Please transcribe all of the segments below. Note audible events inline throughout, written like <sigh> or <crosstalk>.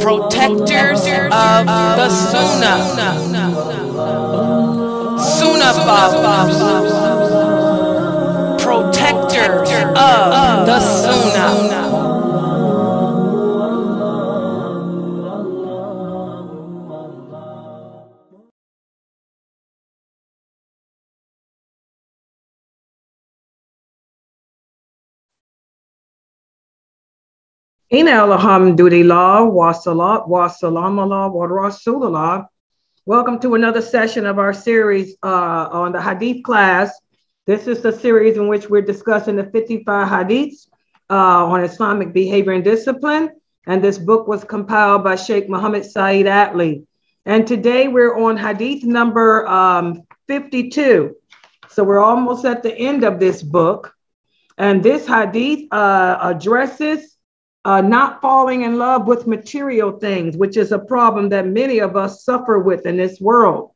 Protectors of the Sunnah. Sunnah Protectors of the Ina alhamdulillah wa salat wa salam Allah wa rasulullah. Welcome to another session of our series uh, on the Hadith class. This is the series in which we're discussing the 55 Hadiths uh, on Islamic behavior and discipline. And this book was compiled by Sheikh Muhammad Saeed Atli. And today we're on Hadith number um, 52. So we're almost at the end of this book. And this Hadith uh, addresses uh, not falling in love with material things, which is a problem that many of us suffer with in this world.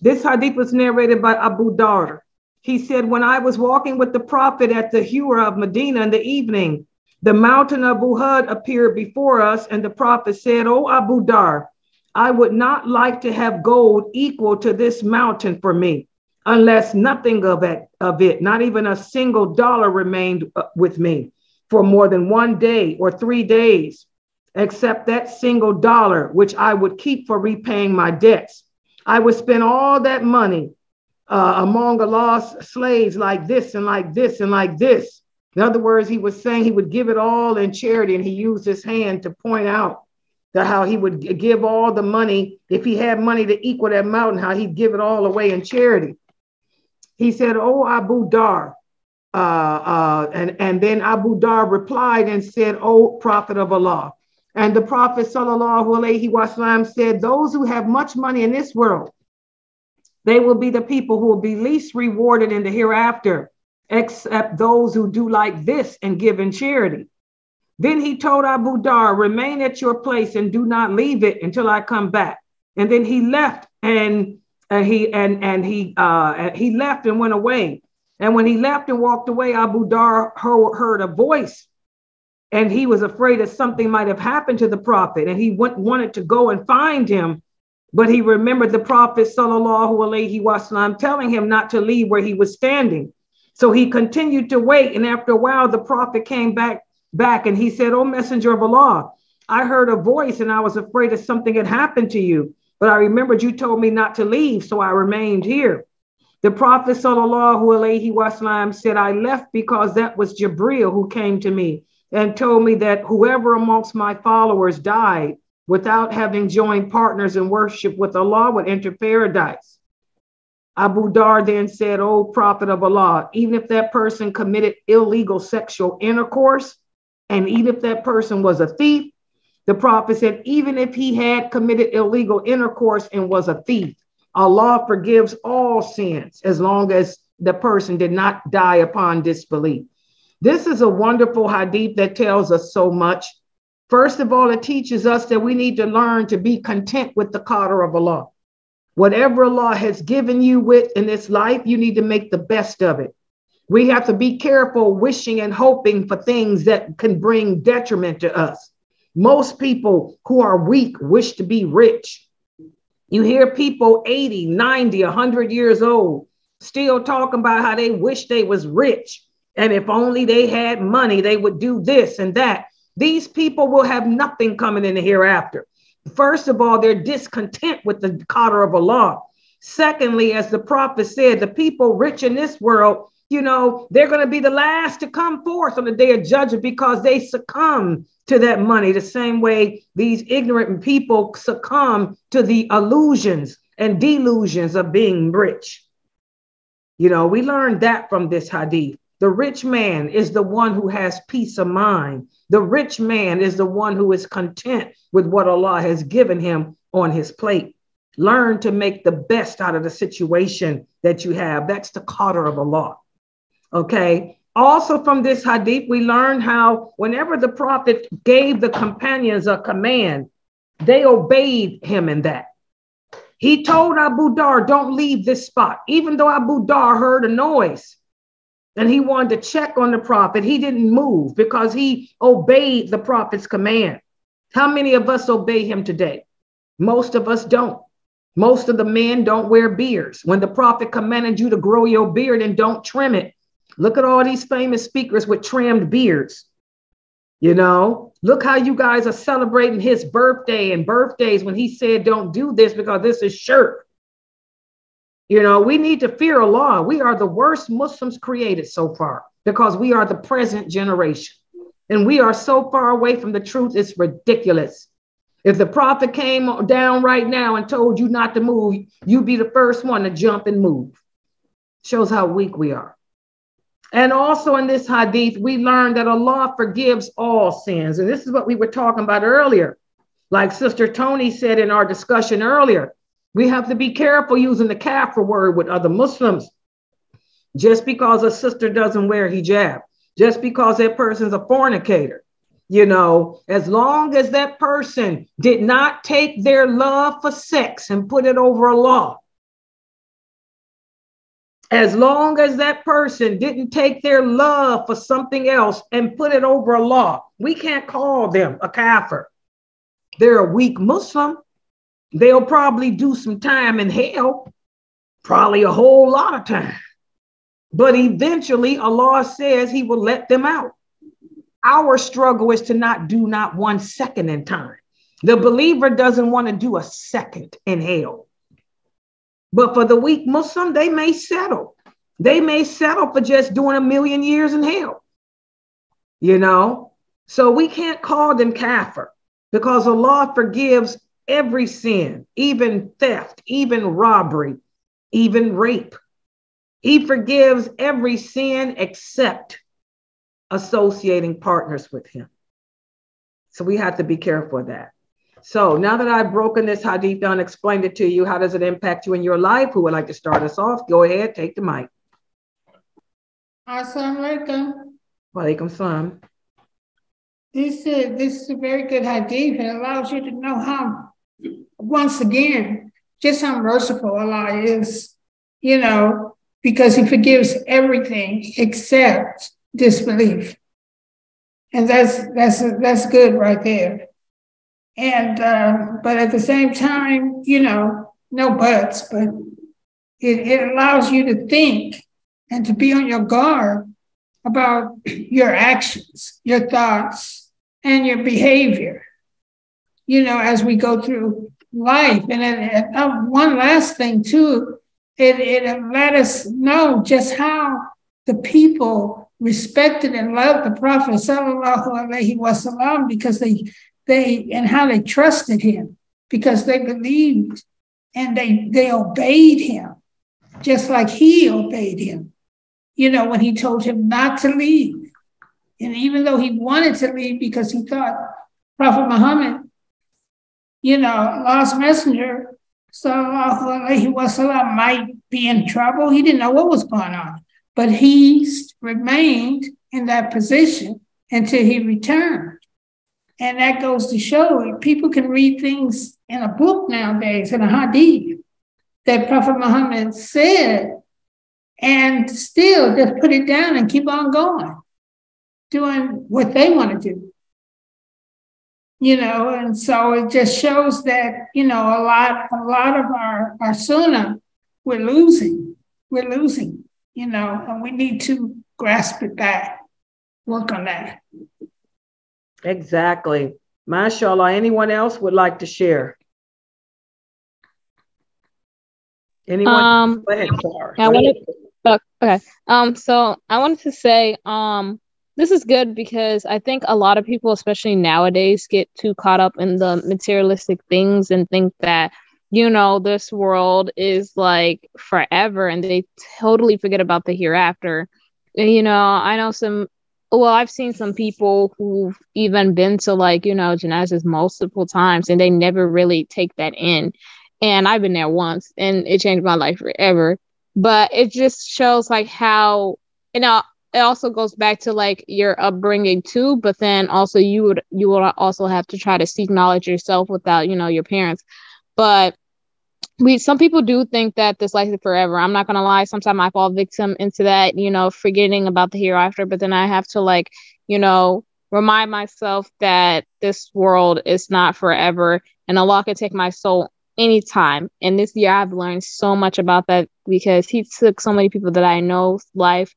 This hadith was narrated by Abu Dar. He said, When I was walking with the Prophet at the Hura of Medina in the evening, the mountain of Uhud appeared before us, and the Prophet said, O Abu Dar, I would not like to have gold equal to this mountain for me, unless nothing of it, of it not even a single dollar remained uh, with me for more than one day or three days, except that single dollar which I would keep for repaying my debts. I would spend all that money uh, among the lost slaves like this and like this and like this. In other words, he was saying he would give it all in charity, and he used his hand to point out that how he would give all the money if he had money to equal that mountain, how he'd give it all away in charity. He said, "Oh Abu Dar, uh, uh, and, and then Abu Dar replied and said, O Prophet of Allah. And the Prophet wasallam said, Those who have much money in this world, they will be the people who will be least rewarded in the hereafter, except those who do like this and give in charity. Then he told Abu Dar, Remain at your place and do not leave it until I come back. And then he left and, and he and and he uh, he left and went away. And when he left and walked away, Abu Dar heard a voice and he was afraid that something might have happened to the prophet and he wanted to go and find him. But he remembered the prophet sallallahu alaihi wasallam telling him not to leave where he was standing. So he continued to wait. And after a while, the prophet came back, back and he said, Oh, messenger of Allah, I heard a voice and I was afraid that something had happened to you. But I remembered you told me not to leave. So I remained here. The Prophet sallallahu alaihi wasallam said, I left because that was Jibril who came to me and told me that whoever amongst my followers died without having joined partners in worship with Allah would enter paradise. Abu Dar then said, O Prophet of Allah, even if that person committed illegal sexual intercourse, and even if that person was a thief, the Prophet said, even if he had committed illegal intercourse and was a thief, Allah forgives all sins as long as the person did not die upon disbelief. This is a wonderful hadith that tells us so much. First of all, it teaches us that we need to learn to be content with the qadr of Allah. Whatever Allah has given you with in this life, you need to make the best of it. We have to be careful wishing and hoping for things that can bring detriment to us. Most people who are weak wish to be rich. You hear people 80, 90, 100 years old still talking about how they wish they was rich. And if only they had money, they would do this and that. These people will have nothing coming in the hereafter. First of all, they're discontent with the qadr of Allah. Secondly, as the prophet said, the people rich in this world, you know, they're going to be the last to come forth on the day of judgment because they succumb to that money, the same way these ignorant people succumb to the illusions and delusions of being rich. You know, we learned that from this hadith. The rich man is the one who has peace of mind. The rich man is the one who is content with what Allah has given him on his plate. Learn to make the best out of the situation that you have. That's the qadr of Allah. Okay. Also, from this hadith, we learn how whenever the prophet gave the companions a command, they obeyed him in that. He told Abu Dar, Don't leave this spot, even though Abu Dar heard a noise. and he wanted to check on the prophet, he didn't move because he obeyed the prophet's command. How many of us obey him today? Most of us don't. Most of the men don't wear beards. When the prophet commanded you to grow your beard and don't trim it, look at all these famous speakers with trimmed beards. You know, look how you guys are celebrating his birthday and birthdays when he said, Don't do this because this is shirk. You know, we need to fear Allah. We are the worst Muslims created so far because we are the present generation. And we are so far away from the truth, it's ridiculous. If the prophet came down right now and told you not to move, you'd be the first one to jump and move. Shows how weak we are. And also in this hadith, we learn that Allah forgives all sins. And this is what we were talking about earlier. Like Sister Tony said in our discussion earlier, we have to be careful using the kafir word with other Muslims. Just because a sister doesn't wear hijab, just because that person's a fornicator, you know, as long as that person did not take their love for sex and put it over Allah, as long as that person didn't take their love for something else and put it over Allah, we can't call them a kafir. They're a weak Muslim. They'll probably do some time in hell, probably a whole lot of time. But eventually, Allah says He will let them out. Our struggle is to not do not one second in time. The believer doesn't want to do a second in hell. But for the weak Muslim, they may settle. They may settle for just doing a million years in hell. You know? So we can't call them kafir because Allah forgives every sin, even theft, even robbery, even rape. He forgives every sin except associating partners with him. So we have to be careful of that. So now that I've broken this hadith down, explained it to you, how does it impact you in your life? Who would like to start us off? Go ahead, take the mic. Assalamu alaikum. Walaikum salam. This is, this is a very good hadith. It allows you to know how once again, just how merciful Allah is, you know, because He forgives everything except disbelief. And that's that's that's good right there. And uh, but at the same time, you know, no buts, but it, it allows you to think and to be on your guard about <clears throat> your actions, your thoughts, and your behavior. You know, as we go through life. And it, uh, one last thing, too, it, it let us know just how the people respected and loved the Prophet sallallahu alaihi wasallam because they they and how they trusted him because they believed and they they obeyed him just like he obeyed him. You know when he told him not to leave, and even though he wanted to leave because he thought Prophet Muhammad you know, Allah's messenger, sallallahu alaihi wasallam, might be in trouble. He didn't know what was going on, but he remained in that position until he returned. And that goes to show people can read things in a book nowadays, in a hadith, that Prophet Muhammad said, and still just put it down and keep on going, doing what they want to do you know, and so it just shows that, you know, a lot, a lot of our, our sunnah, we're losing, we're losing, you know, and we need to grasp it back, work on that. Exactly. MashaAllah. Anyone else would like to share? Anyone? Um, Go ahead, Sarah. I wanted, oh, okay. Um, so I wanted to say, um, this is good because I think a lot of people, especially nowadays, get too caught up in the materialistic things and think that, you know, this world is like forever and they totally forget about the hereafter. And, you know, I know some, well, I've seen some people who've even been to like, you know, janazas multiple times and they never really take that in. And I've been there once and it changed my life forever. But it just shows like how, you know, it also goes back to like your upbringing too but then also you would you would also have to try to seek knowledge yourself without you know your parents but we some people do think that this life is forever. I'm not gonna lie. Sometimes I fall victim into that, you know, forgetting about the hereafter. But then I have to like, you know, remind myself that this world is not forever, and Allah can take my soul anytime. And this year, I've learned so much about that because He took so many people that I know life,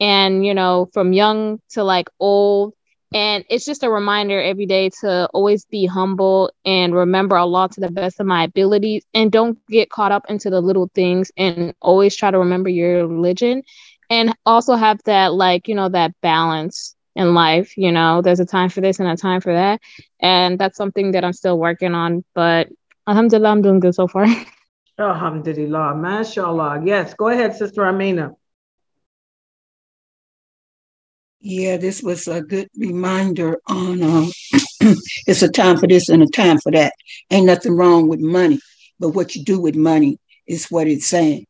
and you know, from young to like old and it's just a reminder every day to always be humble and remember Allah to the best of my abilities and don't get caught up into the little things and always try to remember your religion and also have that like, you know, that balance in life, you know, there's a time for this and a time for that. And that's something that I'm still working on, but alhamdulillah, I'm doing good so far. <laughs> Alhamdulillah, mashallah. Yes, go ahead, Sister Amina. Yeah, this was a good reminder on um, <clears throat> it's a time for this and a time for that. Ain't nothing wrong with money, but what you do with money is what it's saying.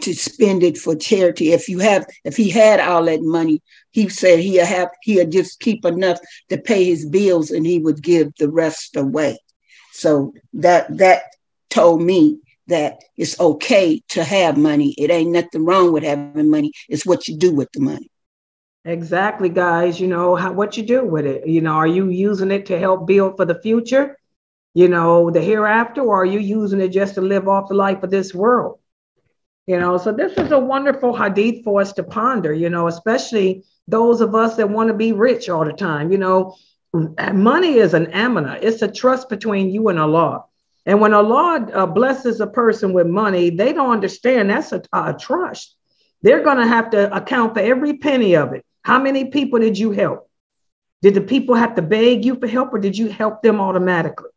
To spend it for charity. If you have, if he had all that money, he said he'd have, he'd just keep enough to pay his bills, and he would give the rest away. So that that told me that it's okay to have money. It ain't nothing wrong with having money. It's what you do with the money. Exactly, guys. You know, how, what you do with it. You know, are you using it to help build for the future, you know, the hereafter, or are you using it just to live off the life of this world? You know, so this is a wonderful hadith for us to ponder, you know, especially those of us that want to be rich all the time. You know, money is an amana, it's a trust between you and Allah. And when Allah uh, blesses a person with money, they don't understand that's a, a trust. They're going to have to account for every penny of it. How many people did you help? Did the people have to beg you for help or did you help them automatically?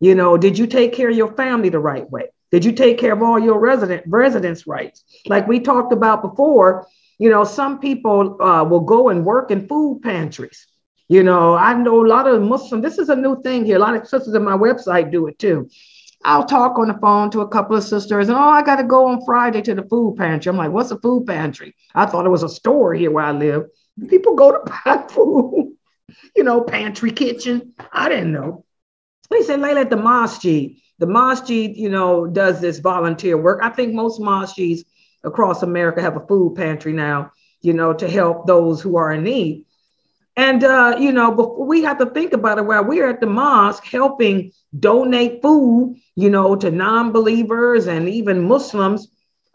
You know, did you take care of your family the right way? Did you take care of all your resident residence rights? Like we talked about before, you know, some people uh, will go and work in food pantries. You know, I know a lot of Muslims, this is a new thing here. A lot of sisters on my website do it too. I'll talk on the phone to a couple of sisters, and oh, I got to go on Friday to the food pantry. I'm like, what's a food pantry? I thought it was a store here where I live. People go to <laughs> buy food, you know, pantry kitchen. I didn't know. They said, Laila, at the masjid. The masjid, you know, does this volunteer work. I think most masjids across America have a food pantry now, you know, to help those who are in need. And, uh, you know, before we have to think about it while we're at the mosque helping donate food, you know, to non believers and even Muslims,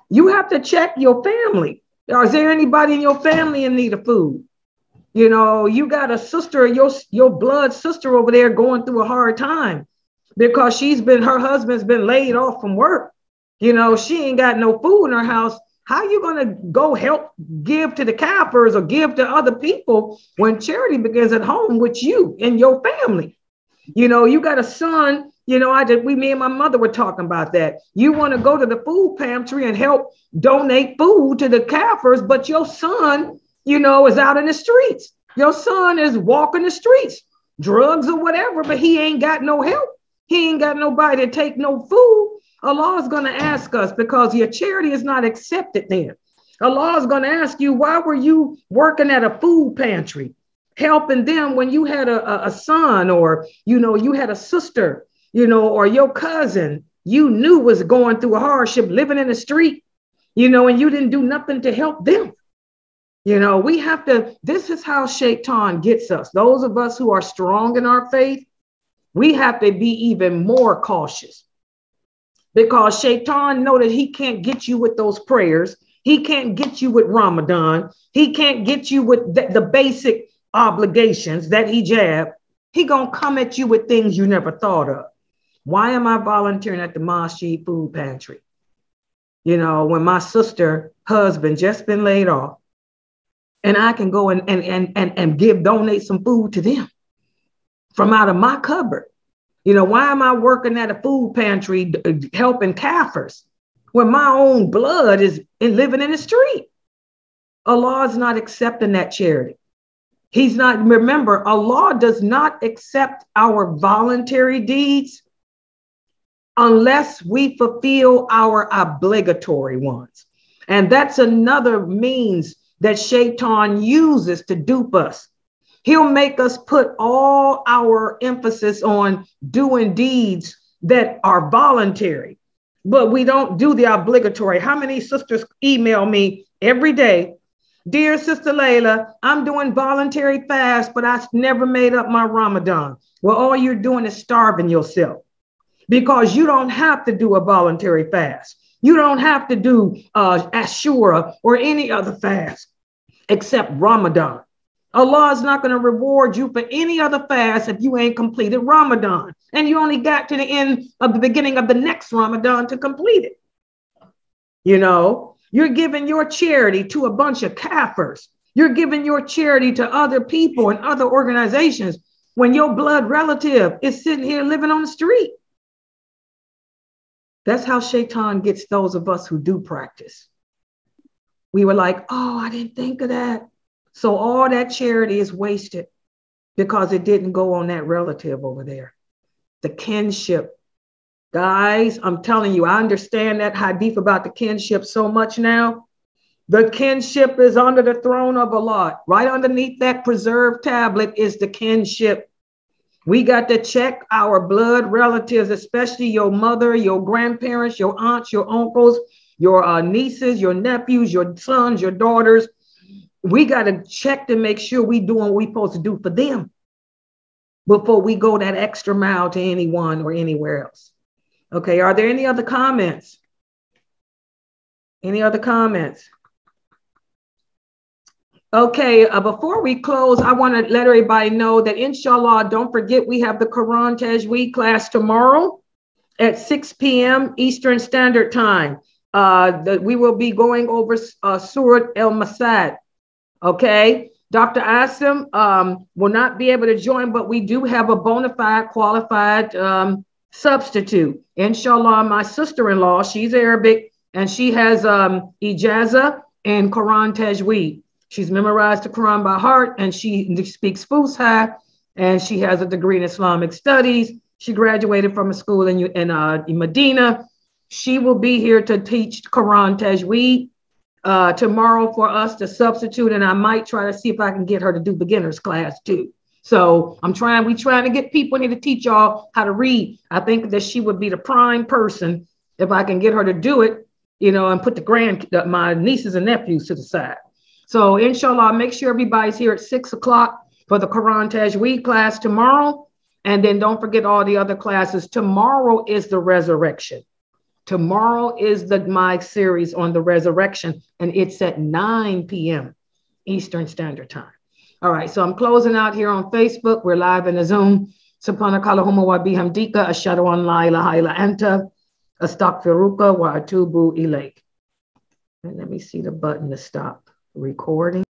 you have to check your family. Is there anybody in your family in need of food? You know, you got a sister, your, your blood sister over there going through a hard time because she's been, her husband's been laid off from work. You know, she ain't got no food in her house how are you going to go help give to the Kafirs or give to other people when charity begins at home with you and your family? You know, you got a son. You know, I did. We, me and my mother were talking about that. You want to go to the food pantry and help donate food to the Kafirs, but your son, you know, is out in the streets. Your son is walking the streets, drugs or whatever, but he ain't got no help. He ain't got nobody to take no food. Allah is going to ask us because your charity is not accepted then. Allah is going to ask you, why were you working at a food pantry, helping them when you had a, a son or, you know, you had a sister, you know, or your cousin you knew was going through a hardship, living in the street, you know, and you didn't do nothing to help them. You know, we have to, this is how Shaitan gets us. Those of us who are strong in our faith, we have to be even more cautious because Shaitan know that he can't get you with those prayers. He can't get you with Ramadan. He can't get you with the, the basic obligations that he jab. He gonna come at you with things you never thought of. Why am I volunteering at the Masjid food pantry? You know, when my sister husband just been laid off, and I can go and and and and, and give donate some food to them from out of my cupboard. You know, why am I working at a food pantry uh, helping Kafirs when my own blood is in living in the street? Allah is not accepting that charity. He's not, remember, Allah does not accept our voluntary deeds unless we fulfill our obligatory ones. And that's another means that Shaitan uses to dupe us. He'll make us put all our emphasis on doing deeds that are voluntary. but we don't do the obligatory. How many sisters email me every day? Dear Sister Laila, I'm doing voluntary fast, but I never made up my Ramadan. Well, all you're doing is starving yourself because you don't have to do a voluntary fast. You don't have to do uh, Ashura or any other fast except Ramadan. Allah is not going to reward you for any other fast if you ain't completed Ramadan. And you only got to the end of the beginning of the next Ramadan to complete it. You know, you're giving your charity to a bunch of kafirs. You're giving your charity to other people and other organizations when your blood relative is sitting here living on the street. That's how Shaitan gets those of us who do practice. We were like, oh, I didn't think of that. So all that charity is wasted because it didn't go on that relative over there. The kinship. Guys, I'm telling you, I understand that hadith about the kinship so much now. The kinship is under the throne of Allah. Right underneath that preserved tablet is the kinship. We got to check our blood relatives, especially your mother, your grandparents, your aunts, your uncles, your uh, nieces, your nephews, your sons, your daughters we got to check to make sure we doing what we supposed to do for them before we go that extra mile to anyone or anywhere else. Okay, are there any other comments? Any other comments? Okay, uh, before we close, I want to let everybody know that inshallah, don't forget we have the Quran Tajweed class tomorrow at 6 p.m. Eastern Standard Time. Uh, the, we will be going over uh, Surah El Masad. Okay. Dr. Asim um, will not be able to join, but we do have a bona fide qualified um, substitute. Inshallah, my sister in law, she's Arabic and she has um, ijaza and Quran tajweed. She's memorized the Quran by heart and she speaks Fusha and she has a degree in Islamic studies. She graduated from a school in, in, uh, in Medina. She will be here to teach Quran tajweed uh, tomorrow for us to substitute, and I might try to see if I can get her to do beginners class too. So I'm trying, we trying to get people in to teach y'all how to read. I think that she would be the prime person if I can get her to do it, you know, and put the grand, my nieces and nephews to the side. So inshallah, make sure everybody's here at six o'clock for the Quran Tajweed class tomorrow. And then don't forget all the other classes. Tomorrow is the resurrection. Tomorrow is the my series on the resurrection, and it's at 9 p.m. Eastern Standard Time. All right, so I'm closing out here on Facebook. We're live in the Zoom. Subhanakallahumma wa bihamdika ashhadu an la ilaha illa anta astaghfiruka wa atubu ilayk. And let me see the button to stop recording.